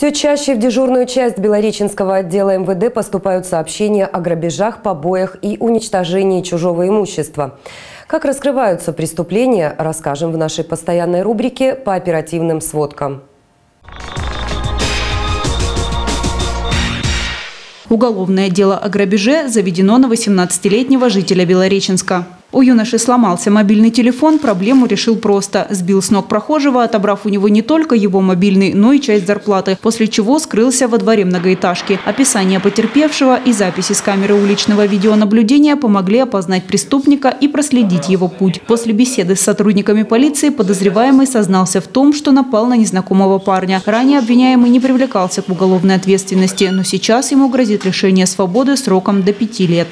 Все чаще в дежурную часть Белореченского отдела МВД поступают сообщения о грабежах, побоях и уничтожении чужого имущества. Как раскрываются преступления, расскажем в нашей постоянной рубрике по оперативным сводкам. Уголовное дело о грабеже заведено на 18-летнего жителя Белореченска. У юноши сломался мобильный телефон, проблему решил просто. Сбил с ног прохожего, отобрав у него не только его мобильный, но и часть зарплаты, после чего скрылся во дворе многоэтажки. Описание потерпевшего и записи с камеры уличного видеонаблюдения помогли опознать преступника и проследить его путь. После беседы с сотрудниками полиции подозреваемый сознался в том, что напал на незнакомого парня. Ранее обвиняемый не привлекался к уголовной ответственности, но сейчас ему грозит лишение свободы сроком до пяти лет.